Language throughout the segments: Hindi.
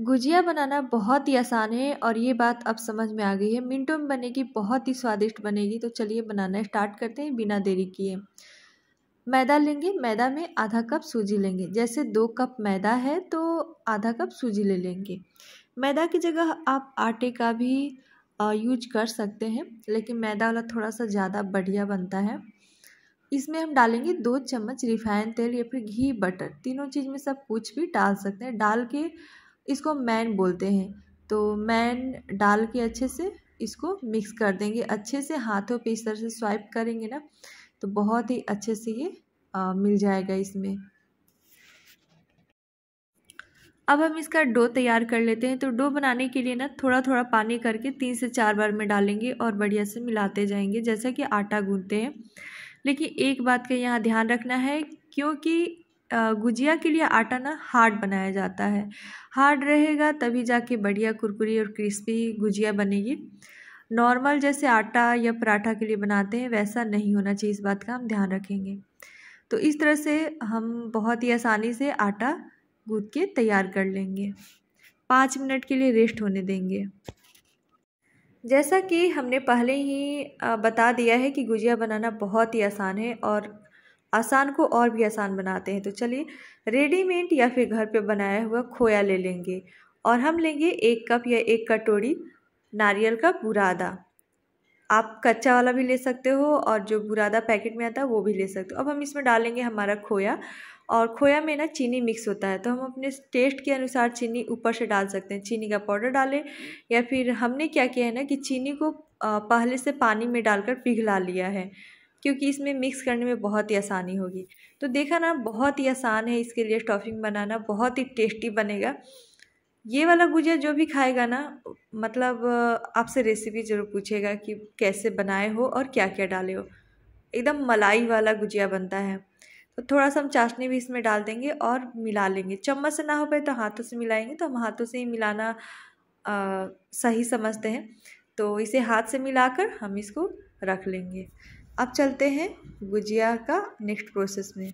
गुजिया बनाना बहुत ही आसान है और ये बात अब समझ में आ गई है। मिनटों में बनेगी, बहुत ही स्वादिष्ट बनेगी। तो चलिए बनाना स्टार्ट करते हैं बिना देरी किए। मैदा लेंगे। मैदा में आधा कप सूजी लेंगे। जैसे दो कप मैदा है तो आधा कप सूजी ले लेंगे। मैदा की जगह आप आटे का भी यूज़ कर सकते हैं, लेकिन मैदा वाला थोड़ा सा ज़्यादा बढ़िया बनता है। इसमें हम डालेंगे दो चम्मच रिफाइंड तेल या फिर घी, बटर। तीनों चीज़ में सब कुछ भी डाल सकते हैं। डाल के इसको मैन बोलते हैं। तो मैन डाल के अच्छे से इसको मिक्स कर देंगे। अच्छे से हाथों पे इस तरह से स्वाइप करेंगे ना तो बहुत ही अच्छे से ये आ, मिल जाएगा इसमें। अब हम इसका डो तैयार कर लेते हैं। तो डो बनाने के लिए ना थोड़ा थोड़ा पानी करके तीन से चार बार में डालेंगे और बढ़िया से मिलाते जाएँगे जैसा कि आटा गूंथते हैं। लेकिन एक बात का यहाँ ध्यान रखना है क्योंकि गुजिया के लिए आटा ना हार्ड बनाया जाता है। हार्ड रहेगा तभी जाके बढ़िया कुरकुरी और क्रिस्पी गुजिया बनेगी। नॉर्मल जैसे आटा या पराठा के लिए बनाते हैं, वैसा नहीं होना चाहिए इस बात का हम ध्यान रखेंगे। तो इस तरह से हम बहुत ही आसानी से आटा गूँथ के तैयार कर लेंगे। पाँच मिनट के लिए रेस्ट होने देंगे। जैसा कि हमने पहले ही बता दिया है कि गुजिया बनाना बहुत ही आसान है और आसान को और भी आसान बनाते हैं। तो चलिए, रेडीमेड या फिर घर पे बनाया हुआ खोया ले लेंगे और हम लेंगे एक कप या एक कटोरी नारियल का बुरादा। आप कच्चा वाला भी ले सकते हो और जो बुरादा पैकेट में आता है वो भी ले सकते हो। अब हम इसमें डालेंगे हमारा खोया और खोया में ना चीनी मिक्स होता है। तो हम अपने टेस्ट के अनुसार चीनी ऊपर से डाल सकते हैं। चीनी का पाउडर डालें या फिर हमने क्या किया है ना कि चीनी को पहले से पानी में डालकर पिघला लिया है। क्योंकि इसमें मिक्स करने में बहुत ही आसानी होगी। तो देखा ना बहुत ही आसान है इसके लिए स्टफिंग बनाना बहुत ही टेस्टी बनेगा। ये वाला गुजिया जो भी खाएगा ना मतलब आपसे रेसिपी ज़रूर पूछेगा कि कैसे बनाए हो और क्या क्या डाले हो। एकदम मलाई वाला गुजिया बनता है। तो थोड़ा सा हम चाशनी भी इसमें डाल देंगे और मिला लेंगे। चम्मच से ना हो पाए तो हाथों से मिलाएँगे। तो हम हाथों से ही मिलाना आ, सही समझते हैं। तो इसे हाथ से मिलाकर हम इसको रख लेंगे। अब चलते हैं गुजिया का नेक्स्ट प्रोसेस में।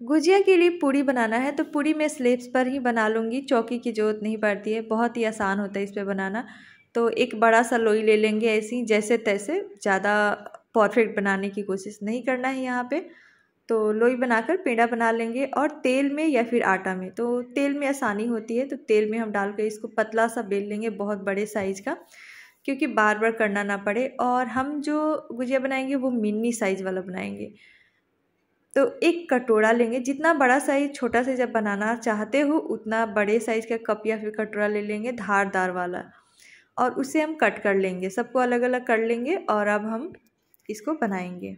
गुजिया के लिए पूड़ी बनाना है तो पूड़ी मैं स्लेब्स पर ही बना लूँगी। चौकी की ज़रूरत नहीं पड़ती है, बहुत ही आसान होता है इस पर बनाना। तो एक बड़ा सा लोई ले लेंगे ऐसी, जैसे तैसे, ज़्यादा परफेक्ट बनाने की कोशिश नहीं करना है यहाँ पे। तो लोई बनाकर पेड़ा बना लेंगे और तेल में या फिर आटा में। तो तेल में आसानी होती है तो तेल में हम डाल कर इसको पतला सा बेल लेंगे, बहुत बड़े साइज़ का। क्योंकि बार बार करना ना पड़े और हम जो गुजिया बनाएँगे वो मिनी साइज़ वाला बनाएँगे। तो एक कटोरा लेंगे, जितना बड़ा साइज़ छोटा साइज़ जब बनाना चाहते हो, उतना बड़े साइज़ का कप या फिर कटोरा ले लेंगे, धारदार वाला। और उसे हम कट कर लेंगे, सबको अलग अलग कर लेंगे और अब हम इसको बनाएँगे।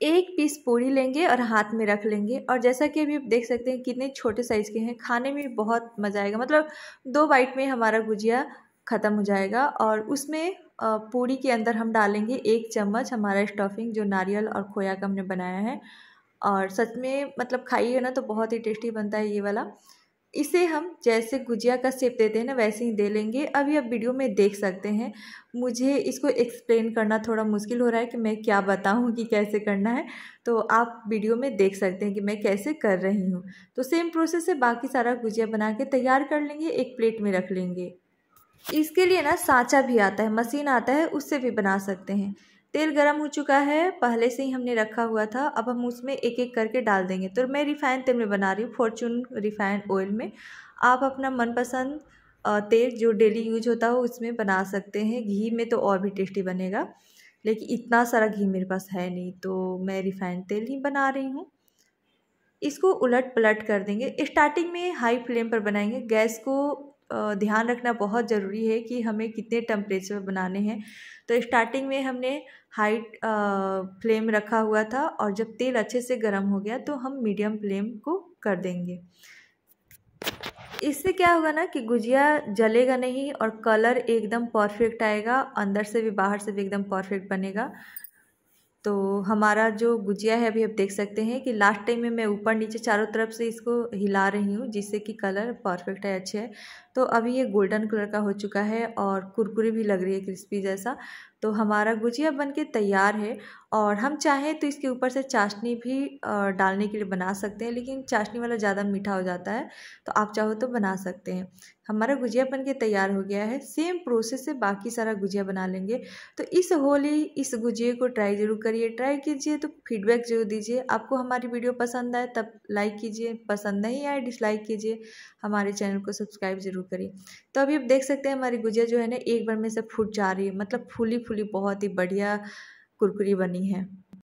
एक पीस पूड़ी लेंगे और हाथ में रख लेंगे। और जैसा कि अभी आप देख सकते हैं कितने छोटे साइज़ के हैं। खाने में बहुत मज़ा आएगा। मतलब दो बाइट में हमारा गुजिया ख़त्म हो जाएगा और उसमें पूड़ी के अंदर हम डालेंगे एक चम्मच हमारा स्टफिंग जो नारियल और खोया का हमने बनाया है। और सच में मतलब खाइए ना तो बहुत ही टेस्टी बनता है ये वाला। इसे हम जैसे गुजिया का शेप देते हैं ना, वैसे ही दे लेंगे। अभी आप वीडियो में देख सकते हैं। मुझे इसको एक्सप्लेन करना थोड़ा मुश्किल हो रहा है कि मैं क्या बताऊँ कि कैसे करना है। तो आप वीडियो में देख सकते हैं कि मैं कैसे कर रही हूँ। तो सेम प्रोसेस से बाकी सारा गुजिया बना के तैयार कर लेंगे, एक प्लेट में रख लेंगे। इसके लिए ना सांचा भी आता है, मशीन आता है, उससे भी बना सकते हैं। तेल गरम हो चुका है, पहले से ही हमने रखा हुआ था, अब हम उसमें एक एक करके डाल देंगे। तो मैं रिफ़ाइन तेल में बना रही हूँ फॉर्चून रिफ़ाइन ऑयल में। आप अपना मनपसंद तेल जो डेली यूज़ होता हो, उसमें बना सकते हैं। घी में तो और भी टेस्टी बनेगा, लेकिन इतना सारा घी मेरे पास है नहीं तो मैं रिफ़ाइन तेल ही बना रही हूँ। इसको उलट पलट कर देंगे। स्टार्टिंग में हाई फ्लेम पर बनाएँगे, गैस को ध्यान रखना बहुत ज़रूरी है कि हमें कितने टेम्परेचर बनाने हैं। तो स्टार्टिंग में हमने हाई फ्लेम रखा हुआ था और जब तेल अच्छे से गर्म हो गया तो हम मीडियम फ्लेम को कर देंगे। इससे क्या होगा ना कि गुजिया जलेगा नहीं और कलर एकदम परफेक्ट आएगा, अंदर से भी बाहर से भी एकदम परफेक्ट बनेगा। तो हमारा जो गुजिया है, अभी आप देख सकते हैं कि लास्ट टाइम में मैं ऊपर नीचे चारों तरफ़ से इसको हिला रही हूँ, जिससे कि कलर परफेक्ट है, अच्छे है। तो अभी ये गोल्डन कलर का हो चुका है और कुरकुरी भी लग रही है क्रिस्पी जैसा। तो हमारा गुजिया बन के तैयार है और हम चाहें तो इसके ऊपर से चाशनी भी डालने के लिए बना सकते हैं, लेकिन चाशनी वाला ज़्यादा मीठा हो जाता है तो आप चाहो तो बना सकते हैं। हमारा गुजिया बन के तैयार हो गया है। सेम प्रोसेस से बाकी सारा गुजिया बना लेंगे। तो इस होली, इस गुजिए को ट्राई ज़रूर करिए। ट्राई कीजिए तो फीडबैक ज़रूर दीजिए। आपको हमारी वीडियो पसंद आए तब लाइक कीजिए। पसंद नहीं आए डिसलाइक कीजिए। हमारे चैनल को सब्सक्राइब ज़रूर करिए। तो अभी आप देख सकते हैं हमारी गुजिया जो है ना, एक बार में से फूट जा रही है। मतलब फूली फूली बहुत ही बढ़िया कुरकुरी बनी है।